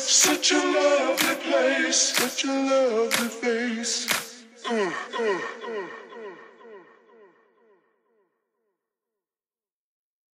such a lovely place, such a lovely face. Uh, uh, uh.